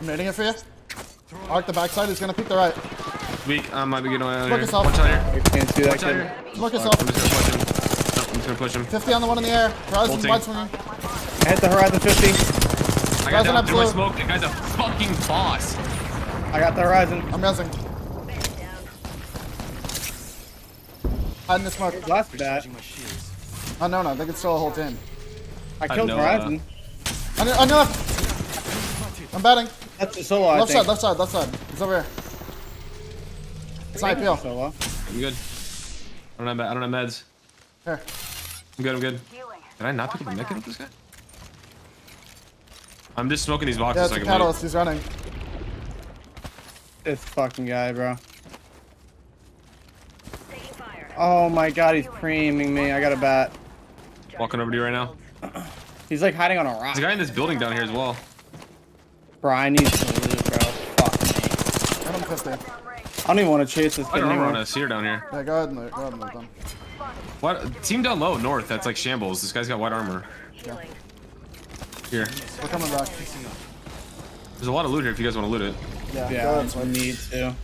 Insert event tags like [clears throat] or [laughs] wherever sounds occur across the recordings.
I'm nading it for you. Arc the backside. He's gonna peek the right. Weak. I might be getting away. Smoke yourself. One shot here. Can't see that One kid. here. Smoke I'm yourself. just gonna push him. No, I'm just gonna push him. 50 on the one in the air. Horizon Ulting. wide swinging. I hit the horizon 50. I got Guys, down I'm through my blue. smoke. That guy's a fucking boss. I got the horizon. I'm guessing. Hide in the smoke. Last bat. Oh no, no. They can still a whole team. I killed no, uh, horizon. On your, on your left. I'm batting. That's the solo. I Left think. side, left side, left side. He's over here. It's not IPL. Solo. I'm good. I don't have. I don't have meds. Here. I'm good. I'm good. Did I not pick up a mech with this guy? I'm just smoking these boxes Yeah, so it's I a can loot. catalyst. He's running. This fucking guy, bro. Oh my god, he's creaming me. I got a bat. Walking over to you right now. [clears throat] He's like hiding on a rock. There's a guy in this building down here as well. Bro, I need to loot, bro. Fuck. Hit him 50. I don't even want to chase this I kid don't remember on anymore. a seer down here. Yeah, go ahead and loot. Go ahead and loot them. What? Team down low, north. That's like shambles. This guy's got white armor. Yeah. Here. We're coming back. There's a lot of loot here if you guys want to loot it. Yeah, go Yeah, ahead I need to.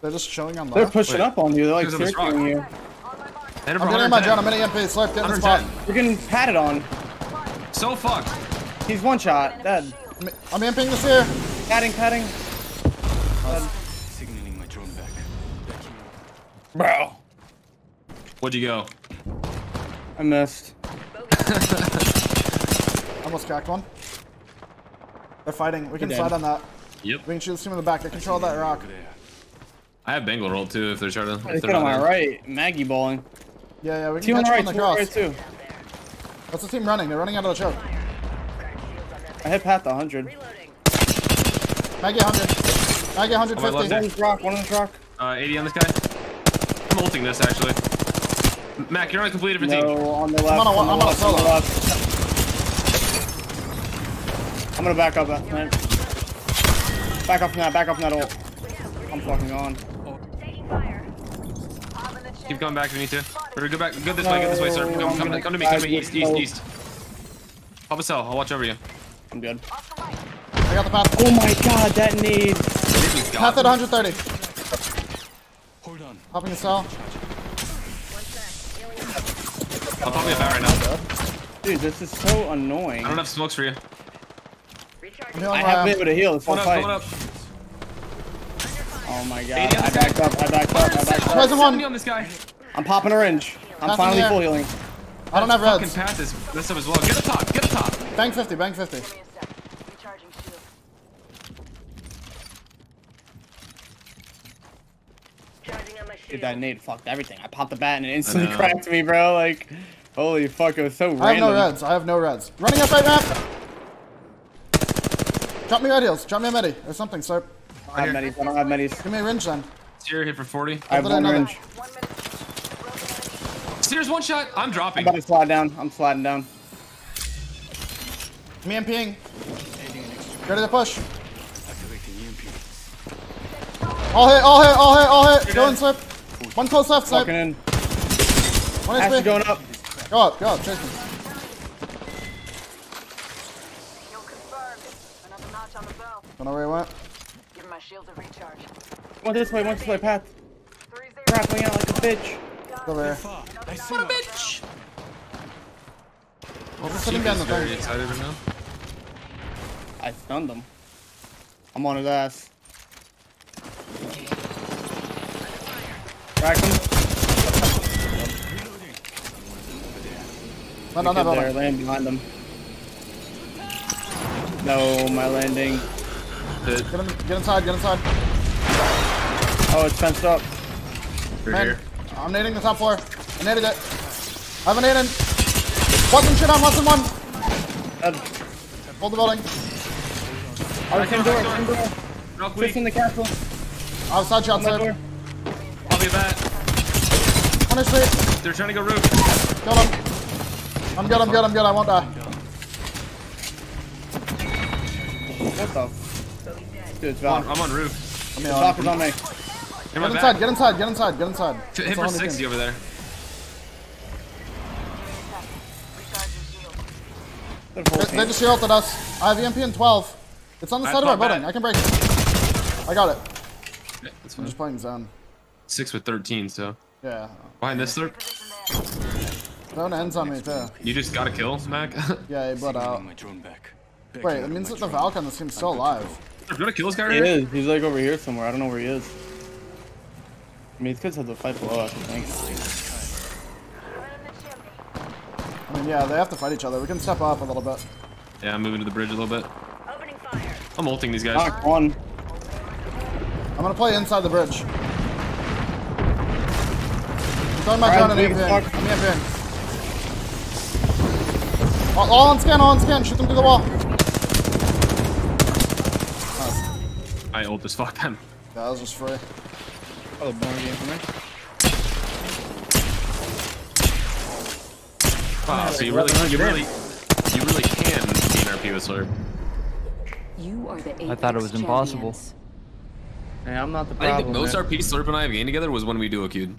They're just chilling on They're pushing Wait. up on you. They're like Who's on this circling you. I'm getting my 110. drone. I'm in EMP. Slurp, get in the spot. You're getting patted on. So fucked. He's one shot. Dead. I'm- I'm EMPing this here. Patting, patting. Signaling my drone back. Bro. Where'd you go? I missed. [laughs] Almost cracked one. They're fighting. We can You're slide on that. Yep. We can shoot this team in the back. They control that rock. I have Bangalore too if they're trying to. This If they're on my right. Maggie bowling. Yeah, yeah. We can Team on catch the right. on the cross. right too. What's the team running? They're running out of the choke. I hit Pat the 100. Maggie 100. Maggie Oh, my left 150. there. One this rock. One in this rock. Uh, 80 on this guy. I'm ulting this actually. Mac, you're on a completely different team. No, on the left. on a- on I'm on a left, on the solo. left. I'm gonna back up that man. Back up from that. Back up from that ult. I'm fucking on. Keep coming back if you need to. Or go back. Go this way. Go this way, sir. Come, come, come to me. Come to me. East, east, east. Pop a cell. I'll watch over you. I'm good. I got the path. Oh my god, that need. Path at 130. Hold on. Popping the cell. I'll pop you a bat right now. Dude, this is so annoying. I don't have smokes for you. I'm I haven't arm. been able to heal this whole fight. up. Oh my god. I this backed up. I backed up. I backed up. Poison one. 70 on this guy. I'm popping a range. I'm finally here. full healing. I don't have Fucking reds. path this, this up as well. Get the top. Get the top. Bang 50. Bang 50. Dude, that nade fucked everything. I popped the bat and it instantly cracked me, bro. Like, holy fuck, it was so random. I have no reds. I have no reds. Running up right map. Drop me red heals. Drop me a medi or something, sir. I have medis. I don't have medis. Give me a range then. Seer hit for 40. I have Other one than range. Seer's one shot. I'm dropping. I'm about to slide down. I'm sliding down. Me and peeing. Ready to push. Activating EMP. All hit, all hit, all hit, all hit. Go and slip. One close left, slip. Walking in. One Ash is HP. going up. Go up, go up, chase me. Kill confirmed. Another notch on the belt. Don't know where he went. Give my shield a recharge. One this way, one this way, Pat. Three zero. Grappling out like a bitch. Over here. I see what a bitch. Well, just sitting behind the Very thing. excited right now. I stunned him. I'm on his ass. Crack him. Land on that Kid there, land behind him. No, my landing. Get, in, get inside, get inside. Oh, it's fenced up. You're Man, here. I'm nading the top floor. I naded it. I have a nade in. Wattson shit on, Wattson one. Dead. Hold the building. Oh, same door, same door. Real Fist quick. in the castle. Outside shot, On that door. sir. Pop you a bat. They're trying to go roof. Kill him. I'm good, I'm good, I'm good. I won't die. What the? f- Dude, it's I'm on, Valk. I'm on roof. Let me is on me. Hit Get inside, back. get inside, get inside, get inside. Hit That's for all we can. 60 over there. They're full They, team. they just ulted us. I have EMP in 12. It's on the I side of our thought building. I can break it. I got it. Yeah, that's I'm just playing zone. Six with 13, so. Yeah. Behind this slurp. Zone ends on me too. You just got a kill, Mac. [laughs] Yeah, he bled out. Getting my drone back. Wait, Backing that means that the drone. Valk on this team's still alive. you gonna kill this guy right He here? is. He's like over here somewhere. I don't know where he is. I mean, these kids have to fight below us, I think. I mean, yeah, they have to fight each other. We can step up a little bit. Yeah, I'm moving to the bridge a little bit. Opening fire. I'm ulting these guys. Knock one. I'm gonna play inside the bridge. I'm throwing my Alright, drone and big I'm EMPing. All, all on scan, all on scan. Shoot them through the wall. I ult as fuck them. That was just free. Oh, more game for me. Wow, so you really, you really, you really can beat an RP with slurp. You are the I thought it was impossible. champions. Hey, I'm not the I think the most man. RP slurp and I have gained together was when we duo queued.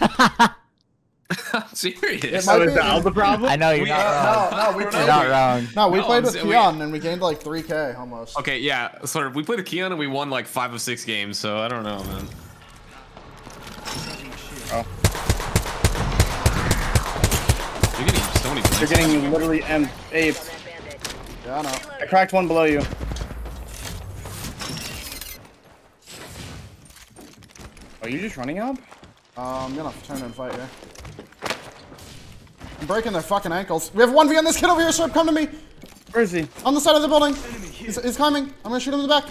[laughs] [laughs] Serious. might So is that the problem? I know you're not wrong. No, no, we You're played. not wrong. No, we No, played I'm with saying we- Keon and we gained like 3k almost. Okay, yeah, slurp. We played the Keon and we won like five of six games, so I don't know, man. Oh. You're getting so many You're getting literally M aped. Yeah, I know. I cracked one below you. Are you just running up? Uh, I'm gonna turn and fight here. I'm breaking their fucking ankles. We have 1v on this kid over here, Sharp. Come to me. Where is he? On the side of the building. He's, he's climbing. I'm gonna shoot him in the back.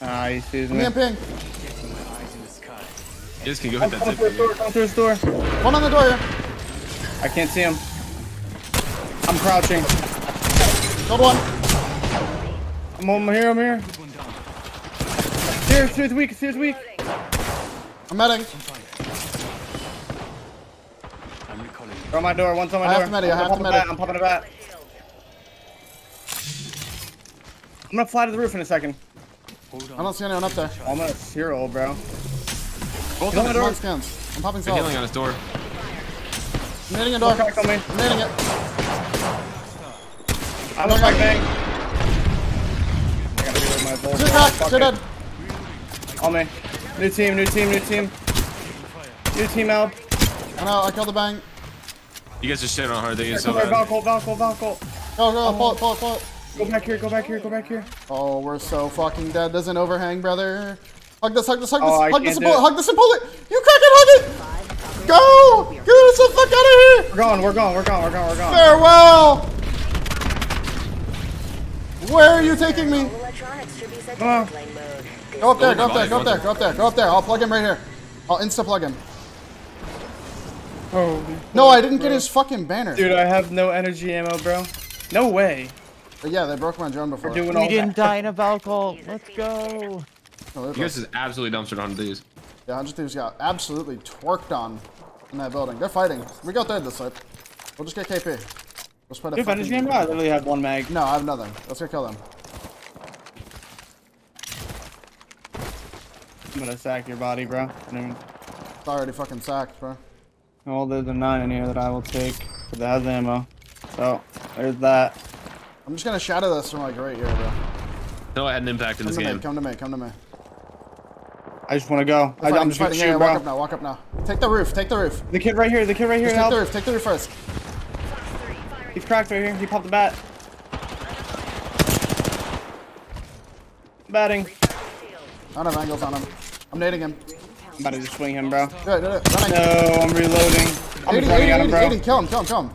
Ah, he sees I'm me. EMPing. Eyes in the sky. You just can go hit that through door, zip. come through his door. One on the door here. I can't see him. I'm crouching. Killed one. I'm over here, I'm here. Here, Seer's weak, Seer's weak. I'm medding. I'm recalling. They're on my door, one's on my I door. have to medi, I I'm have to popping a medi. bat, I'm popping a bat. I'm gonna fly to the roof in a second. Hold I don't see anyone up there. Almost hero, bro. Both of on, them. door. Scans. I'm popping They're healing on his door. I'm nading a door. Crack on me. I'm nading it. I'm a back bang. I gotta reload my bolt. Two crack. Fuck Two dead. On me. New team, new team, new team. New team help. I know. I killed the bang. You guys just shit on hard. They get so Come here, bad. Valkyl, Valkyl, Valkyl. Go, go. Pull it, pull it, pull it. Go back here, go back here, go back here. Oh, we're so fucking dead. There's an overhang, brother. Hug this, hug this, hug this, Oh, hug this and pull it, it. hug this and pull it. You crack it, hug it. Go. Get us the fuck out of here. We're going, we're going, we're going, we're going, we're going. Farewell. Where are you taking me? Electronics should be set to Ah. Go up there, go Oh up there, go up there, there. go up there, go up there. I'll plug him right here. I'll insta plug him. Oh, No, I didn't get his fucking banner. dude, I have no energy ammo, bro. No way. But yeah, they broke my drone before. We're doing We all didn't that. die in a Valkyl. Let's go. Oh, they're You guys just absolutely dumpstered on these. Yeah, 100 Thieves got absolutely twerked on in that building. They're fighting. We go third this life. We'll just get KP. Let's put a Dude, energy fucking... I literally have one mag. No, I have nothing. Let's go kill them. I'm gonna sack your body, bro. I mean, It's already fucking sacked, bro. well, there's a nine in here that I will take that has ammo. So, there's that. I'm just gonna shadow this from like right here, bro. No, I had an impact in Come this to me, game. come to me, come to me. I just wanna go. I, I'm just gonna fighting. Yeah, shoot, yeah, walk up now, walk up now. Take the roof, take the roof. The kid right here, the kid right here, Just take help. the roof, take the roof first. He's cracked right here. He popped the bat. Batting. I don't have angles on him. I'm nading him. I'm about to just swing him, bro. Do it, do it. Running. No, I'm reloading. I'm 80, just 80, running at him, 80, bro. 80. Kill him, kill him, kill him.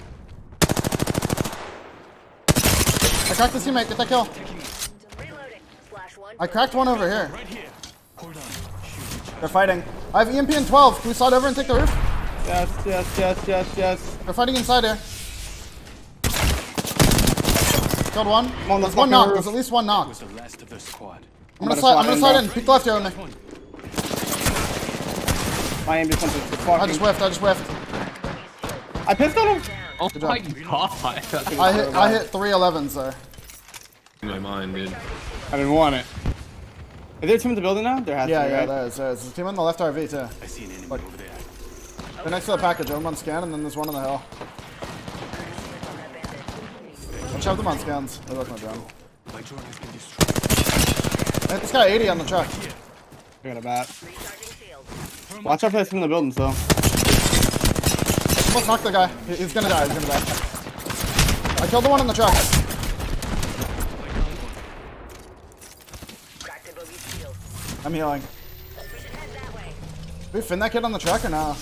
I cracked his teammate. Get that kill. Reloading. Flash one. I cracked one over here. Right here. Hold on. They're fighting. I have EMP in 12. Can we slide over and take the roof? Yes, yes, yes, yes, yes. They're fighting inside here. Killed one. on the There's one knock. roof. There's at least one knock. Was the last of their squad. I'm gonna gonna slide. I'm gonna slide bro. in. Peek left here on me. My aim just went to the I just whiffed. I just whiffed. I pissed on him. Oh job. my god. I hit. I hit three 11s there. In my mind, dude. I didn't want it. Is there a team in the building now? There has Yeah, to be, yeah. right? There is. There is. There's a team on the left RV too. I see an enemy over there. They're next to the package. I'm on scan, and then there's one on the hill. Watch out them on scans. They look my drone. My drone has been destroyed. Hey, this guy 80 on the truck. I got a bat. Watch our place from the building, so. Almost knocked the guy. He's gonna die. He's gonna die. I killed the one on the truck. I'm healing. We fin that kid on the truck or no?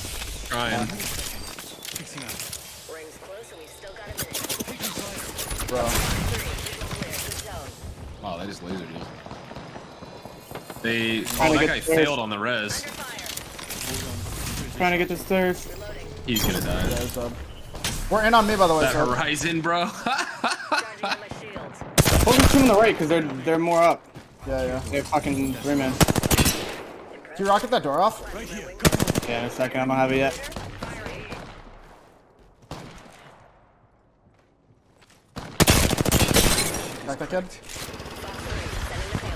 Trying. Fixing up. Rings close and we still got a minute. Bro. Wow, they just lasered you. They. Oh, that guy failed on the res. Trying to get the stairs. He's gonna die. Yeah, he's dead. We're in on me, by the way, That sir. horizon, bro. Charging on my shields. Focus two on the right, because they're they're more up. Yeah, yeah. They're fucking three men. Can you rocket that door off? Yeah, in a second. I don't have it yet. Back that kid.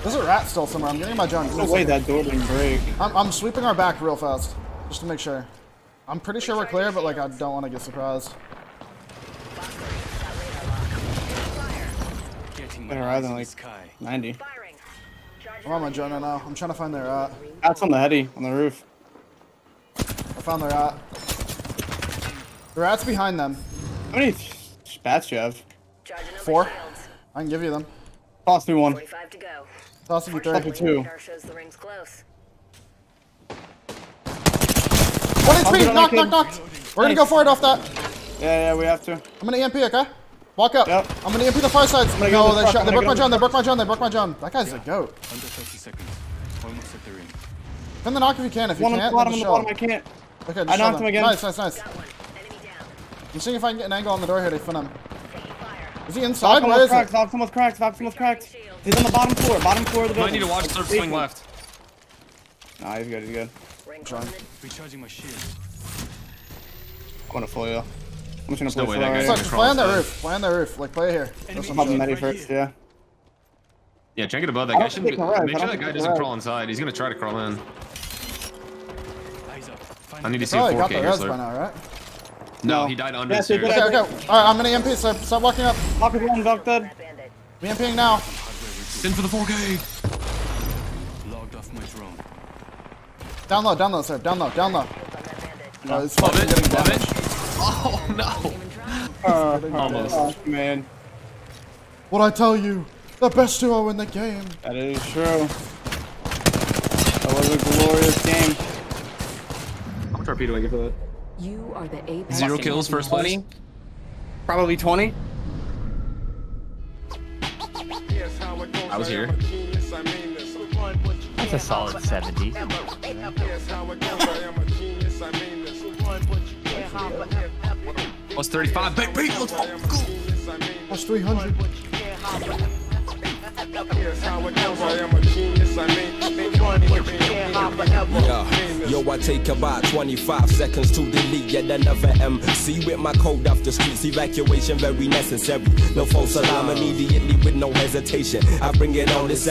There's a rat still somewhere. I'm getting my drone. No way that door didn't break. I'm, I'm sweeping our back real fast, just to make sure. I'm pretty sure we're clear, but like I don't want to get surprised. Getting Better my eyes than, like- 90. Firing. I'm on my drone right now. I'm trying to find their rat. That's on the heady, on the roof. I found their rat. The rat's behind them. How many bats do you have? Four. I can give you them. Toss me one. 45 to go. Toss you Toss me three. two. Radar shows the rings close. One HP! get on Knock, knock, We're gonna go for it off that. Yeah, yeah, we have to. I'm gonna EMP, okay? Walk up. Yep. I'm gonna EMP the far side. gonna go No, to the they, truck, shot, they broke my go drone, they broke my drone, they broke my drone. That guy's a goat. Under 30 seconds. Almost at the ring. Pin the knock if you can. If you One on can't, the bottom, on the bottom, I can't. Okay, just I show knocked him again. Nice, nice, nice. Enemy down. I'm seeing if I can get an angle on the door here to fin him. Is he inside? Valk Where is almost cracked, it? Valk almost cracked, Valk almost cracked. He's on the bottom floor, bottom floor of the Might building. need to watch Surf swing left. Nah, he's good, he's good. Trying. closing. Recharging my shield. I'm gonna fool you. I'm just gonna no play way that floor guy's right Look, here. play on the roof. Play on the roof. Like, play here. That's I'm what up I'm Medi saying. first, yeah. Yeah, check it above that guy. Shouldn't think be, he can res. make sure that guy doesn't res. crawl inside. He's gonna try to crawl in. Eyes up. Find I need to see a Probably 4K got the here, res by now, right? No, No. he died under Yeah, the so stairs. Okay, okay. Alright, I'm gonna EMP, so stop walking up. Valk is one, Valk dead. Bandit. I'm now. Send for the 4K. Logged off my drone. Down low, down low, sir. Down low, down low. Shields on that bandit. Oh, it's Love fucking it. getting Love damaged. it. Oh [laughs] no. Uh, Almost. oh, man. What I tell you? The best duo in the game. That is true. That was a glorious game. How much RP do I get for that? You are the apex. Zero kills, first place. Probably 20. I was here. That's a solid 70. Plus 35. Baby, let's go. 300. Yeah. Yo, I take about 25 seconds to delete yet another MC with my code off the streets. Evacuation very necessary. No false alarm immediately with no hesitation. I bring it on this.